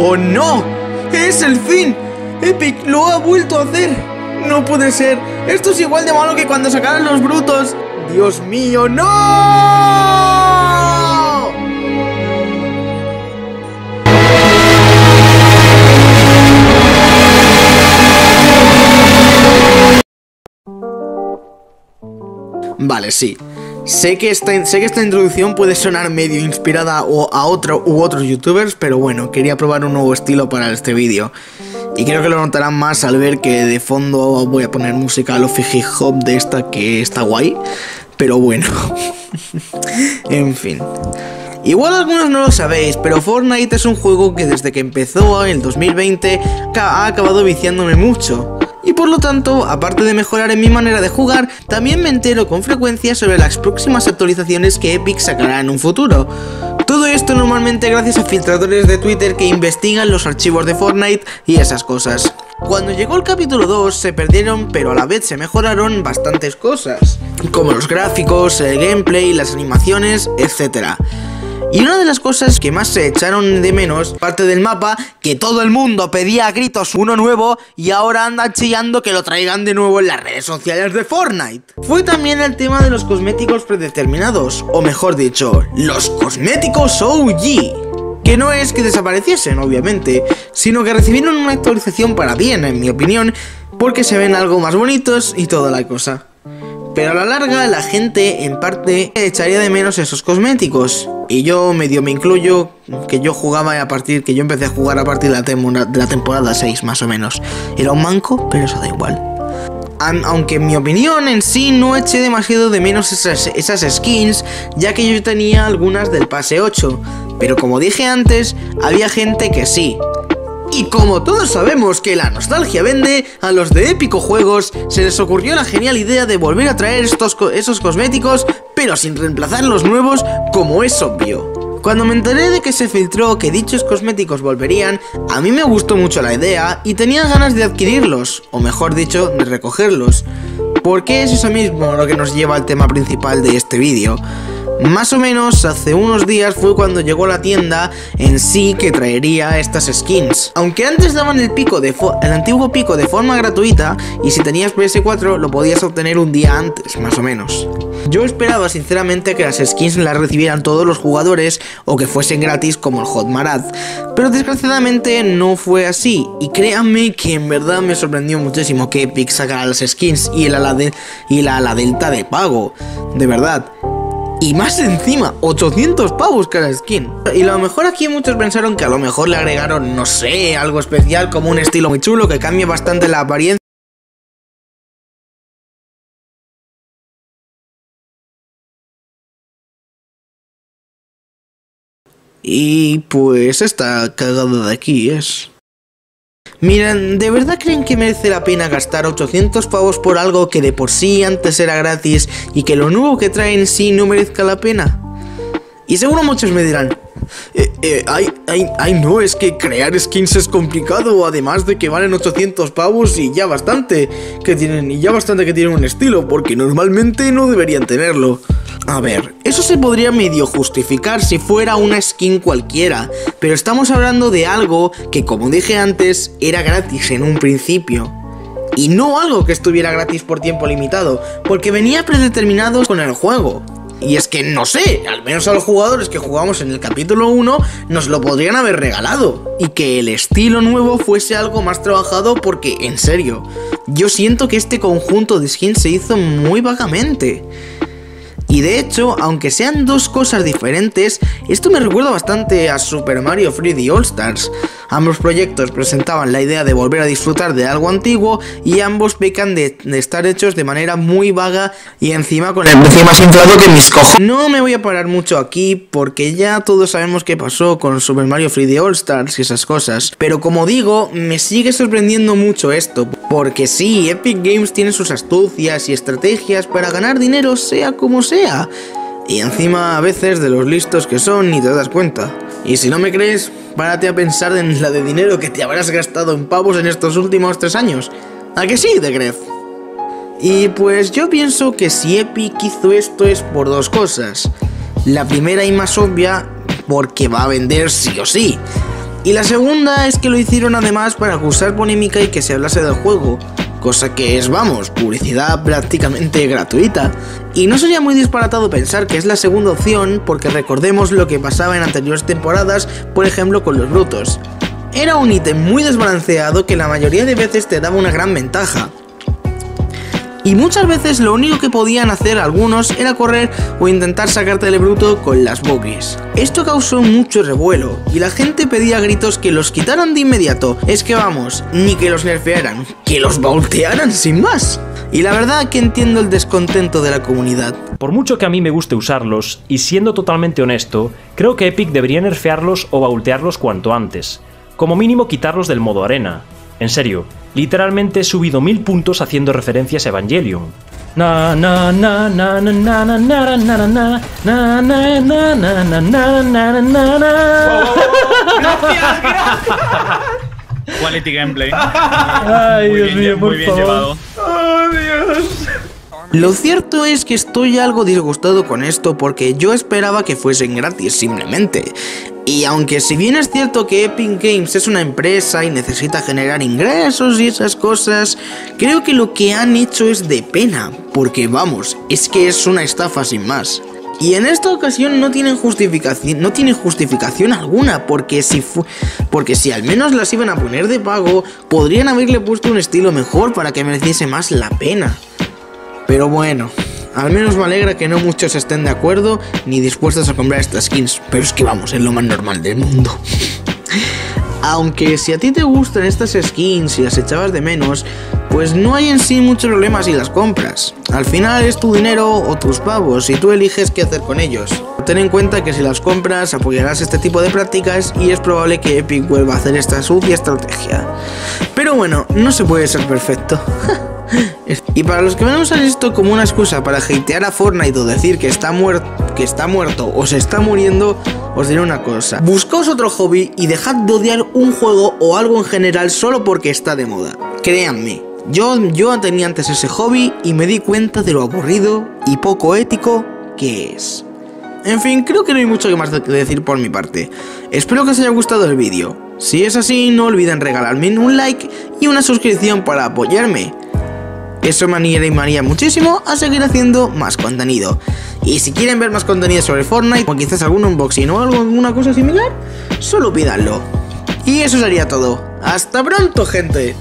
¡Oh no! ¡Es el fin! Epic lo ha vuelto a hacer. No puede ser. Esto es igual de malo que cuando sacaron los brutos. Dios mío, no. Vale, sí. Sé que, esta, sé que esta introducción puede sonar medio inspirada o a otro u otros youtubers, pero bueno, quería probar un nuevo estilo para este vídeo. Y creo que lo notarán más al ver que de fondo voy a poner música lo hip hop de esta que está guay. Pero bueno. en fin. Igual algunos no lo sabéis, pero Fortnite es un juego que desde que empezó en el 2020 ha acabado viciándome mucho. Y por lo tanto, aparte de mejorar en mi manera de jugar, también me entero con frecuencia sobre las próximas actualizaciones que Epic sacará en un futuro. Todo esto normalmente gracias a filtradores de Twitter que investigan los archivos de Fortnite y esas cosas. Cuando llegó el capítulo 2 se perdieron pero a la vez se mejoraron bastantes cosas, como los gráficos, el gameplay, las animaciones, etc. Y una de las cosas que más se echaron de menos, parte del mapa, que todo el mundo pedía a gritos uno nuevo y ahora anda chillando que lo traigan de nuevo en las redes sociales de Fortnite. Fue también el tema de los cosméticos predeterminados, o mejor dicho, los cosméticos OG. Que no es que desapareciesen, obviamente, sino que recibieron una actualización para bien, en mi opinión, porque se ven algo más bonitos y toda la cosa. Pero a la larga la gente en parte echaría de menos esos cosméticos. Y yo medio me incluyo que yo jugaba a partir, que yo empecé a jugar a partir de la, temporada 6 más o menos. Era un manco, pero eso da igual. Aunque en mi opinión en sí no eché demasiado de menos esas, esas skins, ya que yo tenía algunas del pase 8. Pero como dije antes, había gente que sí. Y como todos sabemos que la nostalgia vende, a los de Épico Juegos se les ocurrió la genial idea de volver a traer estos esos cosméticos, pero sin reemplazar los nuevos, como es obvio. Cuando me enteré de que se filtró que dichos cosméticos volverían, a mí me gustó mucho la idea y tenía ganas de adquirirlos, o mejor dicho, de recogerlos. Porque es eso mismo lo que nos lleva al tema principal de este vídeo. Más o menos hace unos días fue cuando llegó la tienda en sí que traería estas skins. Aunque antes daban el pico de el antiguo pico de forma gratuita y si tenías PS4 lo podías obtener un día antes, más o menos. Yo esperaba sinceramente que las skins las recibieran todos los jugadores o que fuesen gratis como el Hot Marad, pero desgraciadamente no fue así y créanme que en verdad me sorprendió muchísimo que Epic sacara las skins y el ala, y la ala delta de pago, de verdad. Y más encima, 800 pavos cada skin. Y lo mejor aquí muchos pensaron que a lo mejor le agregaron, no sé, algo especial como un estilo muy chulo que cambie bastante la apariencia. Y pues esta cagada de aquí es... Miren, ¿de verdad creen que merece la pena gastar 800 pavos por algo que de por sí antes era gratis y que lo nuevo que traen sí no merezca la pena? Y seguro muchos me dirán, eh, eh, ay, ay, ay, no, es que crear skins es complicado, además de que valen 800 pavos y ya bastante que tienen, y ya bastante que tienen un estilo, porque normalmente no deberían tenerlo. A ver, eso se podría medio justificar si fuera una skin cualquiera, pero estamos hablando de algo que como dije antes era gratis en un principio. Y no algo que estuviera gratis por tiempo limitado, porque venía predeterminado con el juego. Y es que no sé, al menos a los jugadores que jugamos en el capítulo 1 nos lo podrían haber regalado. Y que el estilo nuevo fuese algo más trabajado porque, en serio, yo siento que este conjunto de skins se hizo muy vagamente. Y de hecho, aunque sean dos cosas diferentes, esto me recuerda bastante a Super Mario 3D All Stars. Ambos proyectos presentaban la idea de volver a disfrutar de algo antiguo y ambos pecan de, estar hechos de manera muy vaga y encima con el precio más que mis cojones. No me voy a parar mucho aquí porque ya todos sabemos qué pasó con Super Mario 3D All Stars y esas cosas. Pero como digo, me sigue sorprendiendo mucho esto. Porque sí, Epic Games tiene sus astucias y estrategias para ganar dinero sea como sea. Y encima a veces de los listos que son ni te das cuenta. Y si no me crees, párate a pensar en la de dinero que te habrás gastado en pavos en estos últimos tres años. ¿A que sí, de Gref? Y pues yo pienso que si Epic hizo esto es por dos cosas. La primera y más obvia, porque va a vender sí o sí. Y la segunda es que lo hicieron además para causar polémica y que se hablase del juego, cosa que es, vamos, publicidad prácticamente gratuita. Y no sería muy disparatado pensar que es la segunda opción porque recordemos lo que pasaba en anteriores temporadas, por ejemplo con los brutos. Era un ítem muy desbalanceado que la mayoría de veces te daba una gran ventaja, y muchas veces lo único que podían hacer algunos era correr o intentar sacarte de bruto con las bogies. Esto causó mucho revuelo y la gente pedía a gritos que los quitaran de inmediato. Es que vamos, ni que los nerfearan, que los voltearan sin más. Y la verdad que entiendo el descontento de la comunidad. Por mucho que a mí me guste usarlos, y siendo totalmente honesto, creo que Epic debería nerfearlos o baultearlos cuanto antes. Como mínimo quitarlos del modo arena. En serio, literalmente he subido mil puntos haciendo referencias a Evangelion. Na na na na na na na na na na na na na na na na na na na Gracias, gracias. Quality gameplay. Ay, Dios mío, por. Lo cierto es que estoy algo disgustado con esto porque yo esperaba que fuesen gratis simplemente. Y aunque si bien es cierto que Epic Games es una empresa y necesita generar ingresos y esas cosas, creo que lo que han hecho es de pena, porque vamos, es que es una estafa sin más. Y en esta ocasión no tienen justificación, no justificación alguna, porque si porque si al menos las iban a poner de pago, podrían haberle puesto un estilo mejor para que mereciese más la pena. Pero bueno, al menos me alegra que no muchos estén de acuerdo ni dispuestos a comprar estas skins. Pero es que vamos, es lo más normal del mundo. Aunque si a ti te gustan estas skins y las echabas de menos, pues no hay en sí mucho problema si las compras. Al final es tu dinero o tus pavos y tú eliges qué hacer con ellos. Ten en cuenta que si las compras apoyarás este tipo de prácticas y es probable que Epic vuelva a hacer esta sucia estrategia. Pero bueno, no se puede ser perfecto. Y para los que van a esto como una excusa para hatear a Fortnite o decir que está, muerto, que está muerto o se está muriendo, os diré una cosa. Buscaos otro hobby y dejad de odiar un juego o algo en general solo porque está de moda. Créanme, yo, yo tenía antes ese hobby y me di cuenta de lo aburrido y poco ético que es. En fin, creo que no hay mucho que más que decir por mi parte. Espero que os haya gustado el vídeo. Si es así, no olviden regalarme un like y una suscripción para apoyarme. Eso me animaría muchísimo a seguir haciendo más contenido. Y si quieren ver más contenido sobre Fortnite, o quizás algún unboxing o alguna cosa similar, solo pídanlo. Y eso sería todo. ¡Hasta pronto, gente!